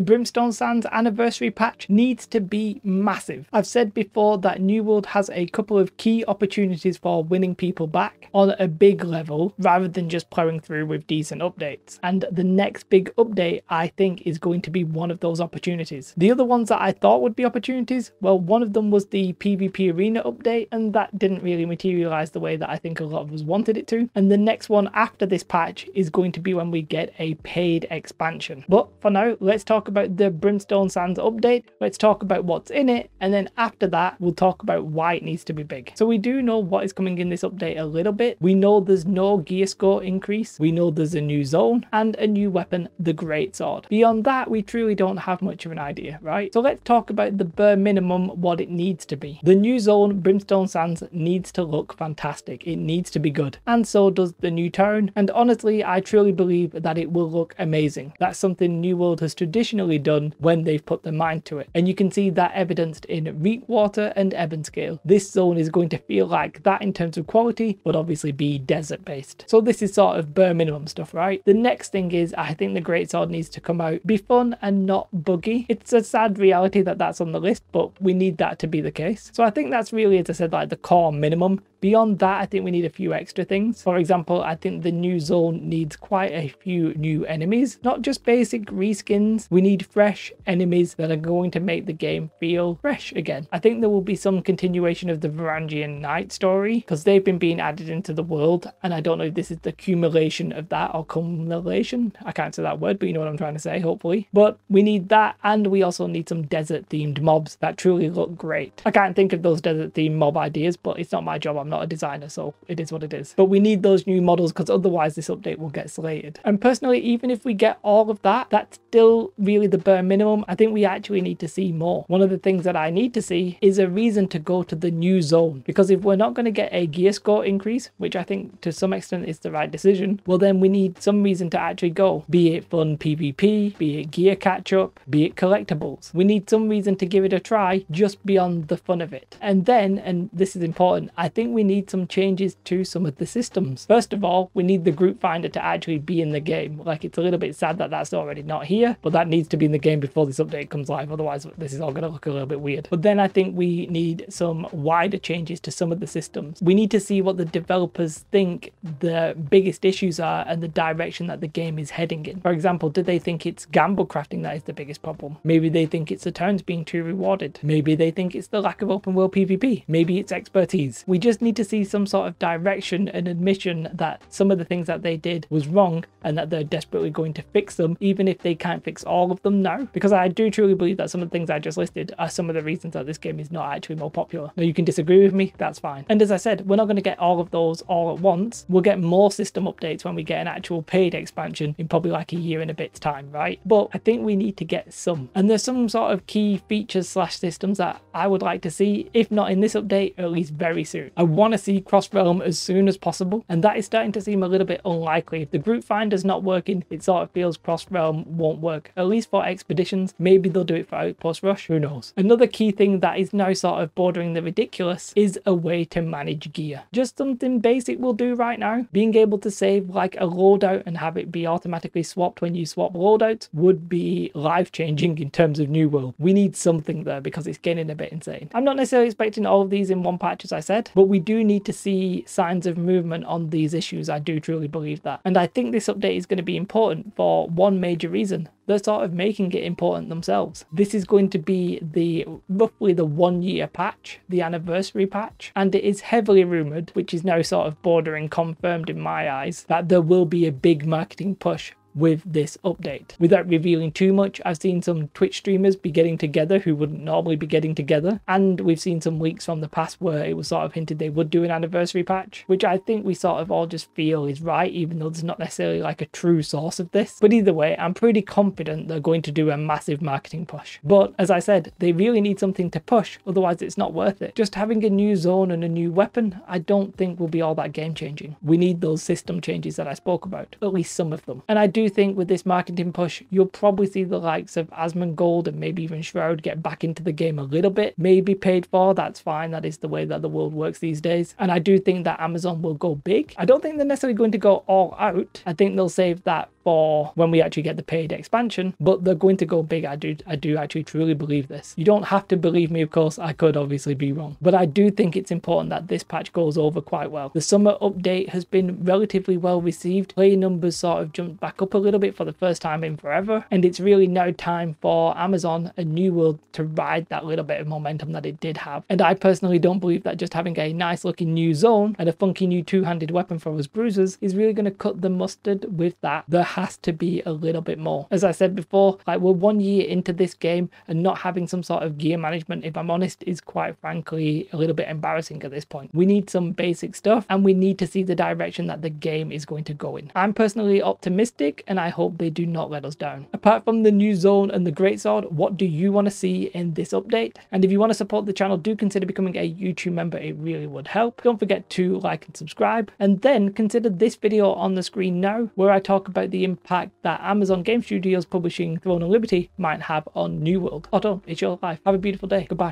The Brimstone Sands anniversary patch needs to be massive. I've said before that New World has a couple of key opportunities for winning people back on a big level rather than just plowing through with decent updates. And the next big update, I think, is going to be one of those opportunities. The other ones that I thought would be opportunities, well, one of them was the PvP Arena update, and that didn't really materialize the way that I think a lot of us wanted it to. And the next one after this patch is going to be when we get a paid expansion. But for now, let's talk about the Brimstone Sands update. Let's talk about what's in it, and then after that, we'll talk about why it needs to be big. So we do know what is coming in this update a little bit. We know there's no gear score increase. We know there's a new zone and a new weapon, the Great Sword. Beyond that, we truly don't have much of an idea, right? So let's talk about the bare minimum, what it needs to be. The new zone, Brimstone Sands, needs to look fantastic. It needs to be good. And so does the new town. And honestly, I truly believe that it will look amazing. That's something New World has traditionally done when they've put their mind to it. And you can see that evidenced in Reekwater and Ebonscale. This zone is going to feel like that in terms of quality, but obviously be desert based. So this is sort of bare minimum stuff, right? The next thing is I think the Great Sword needs to come out, be fun and not buggy. It's a sad reality that that's on the list, but we need that to be the case. So I think that's really, as I said, like the core minimum. Beyond that, I think we need a few extra things. For example, I think the new zone needs quite a few new enemies, not just basic reskins. We need fresh enemies that are going to make the game feel fresh again. I think there will be some continuation of the Varangian Knight story because they've been being added into the world, and I don't know if this is the accumulation of that or cumulation. I can't say that word, but you know what I'm trying to say, hopefully. But we need that, and we also need some desert themed mobs that truly look great. I can't think of those desert themed mob ideas, but it's not my job. I'm not a designer, so it is what it is. But we need those new models because otherwise this update will get slated. And personally, even if we get all of that, that's still really the bare minimum. I think we actually need to see more. One of the things that I need to see is a reason to go to the new zone. Because if we're not going to get a gear score increase, which I think to some extent is the right decision, well then we need some reason to actually go. Be it fun PvP, be it gear catch up, be it collectibles. We need some reason to give it a try just beyond the fun of it. And then, and this is important, I think we need some changes to some of the systems. First of all, we need the group finder to actually be in the game. Like it's a little bit sad that that's already not here, but that needs to be in the game before this update comes live. Otherwise, this is all going to look a little bit weird. But then I think we need some wider changes to some of the systems. We need to see what the developers think the biggest issues are and the direction that the game is heading in. For example, do they think it's gamble crafting that is the biggest problem? Maybe they think it's the turns being too rewarded. Maybe they think it's the lack of open world PvP. Maybe it's expertise. We just need to see some sort of direction and admission that some of the things that they did was wrong and that they're desperately going to fix them, even if they can't fix all of them now. Because I do truly believe that some of the things I just listed are some of the reasons that this game is not actually more popular. Now, you can disagree with me, that's fine. And as I said, we're not going to get all of those all at once. We'll get more system updates when we get an actual paid expansion in probably like a year and a bit's time, right? But I think we need to get some. And there's some sort of key features slash systems that I would like to see, if not in this update, at least very soon. I want to see cross realm as soon as possible, and that is starting to seem a little bit unlikely. If the group finder's not working, it sort of feels cross realm won't work, at least for expeditions. Maybe they'll do it for Outpost Rush, who knows. Another key thing that is now sort of bordering the ridiculous is a way to manage gear. Just something basic we'll do right now. Being able to save like a loadout and have it be automatically swapped when you swap loadouts would be life changing in terms of New World. We need something there because it's getting a bit insane. I'm not necessarily expecting all of these in one patch, as I said, but we do need to see signs of movement on these issues. I do truly believe that. And I think this update is going to be important for one major reason they're sort of making it important themselves. This is going to be the roughly the one year patch, the anniversary patch, and it is heavily rumored, which is now sort of bordering confirmed in my eyes, that there will be a big marketing push with this update. Without revealing too much, I've seen some Twitch streamers be getting together who wouldn't normally be getting together, and we've seen some leaks from the past where it was sort of hinted they would do an anniversary patch, which I think we sort of all just feel is right, even though there's not necessarily like a true source of this. But either way, I'm pretty confident they're going to do a massive marketing push. But as I said, they really need something to push, otherwise it's not worth it. Just having a new zone and a new weapon, I don't think will be all that game changing. We need those system changes that I spoke about, at least some of them. And I do think with this marketing push, you'll probably see the likes of Asmongold and maybe even Shroud get back into the game a little bit, maybe paid for. That's fine. That is the way that the world works these days. And I do think that Amazon will go big. I don't think they're necessarily going to go all out. I think they'll save that for when we actually get the paid expansion, but they're going to go big. I do, I do actually truly believe this. You don't have to believe me, of course. I could obviously be wrong, but I do think it's important that this patch goes over quite well. The summer update has been relatively well received. Player numbers sort of jumped back up a little bit for the first time in forever, and it's really now time for Amazon and New World to ride that little bit of momentum that it did have. And I personally don't believe that just having a nice looking new zone and a funky new two-handed weapon for us bruisers is really going to cut the mustard with that. Has to be a little bit more. As I said before, like we're one year into this game and not having some sort of gear management, if I'm honest, is quite frankly a little bit embarrassing at this point. We need some basic stuff and we need to see the direction that the game is going to go in. I'm personally optimistic and I hope they do not let us down. Apart from the new zone and the great greatsword, what do you want to see in this update? And if you want to support the channel, do consider becoming a YouTube member. It really would help. Don't forget to like and subscribe and then consider this video on the screen now where I talk about the impact that Amazon Game Studios publishing Throne of Liberty might have on New World. Otto, it's your life. Have a beautiful day. Goodbye.